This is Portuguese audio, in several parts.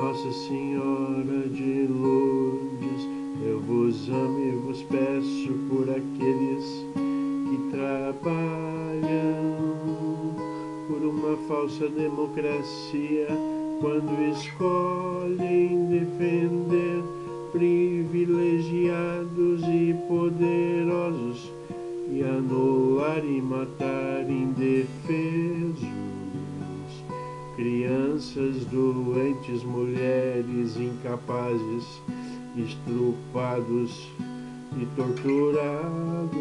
Nossa Senhora de Lourdes, eu vos amo e vos peço por aqueles que trabalham por uma falsa democracia quando escolhem defender privilegiados e poderosos e anular e matar indefesos, crianças doentes, mulheres incapazes, estrupados e torturados,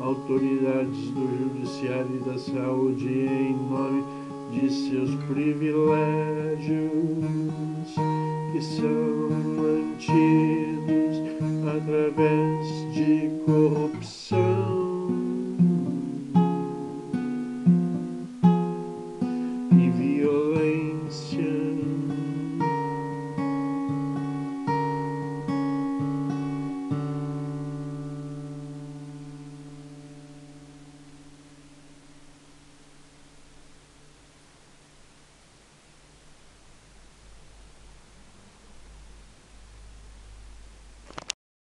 autoridades do judiciário e da saúde em nome de seus privilégios que são mantidos através de corrupção